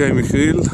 Олька и Михаил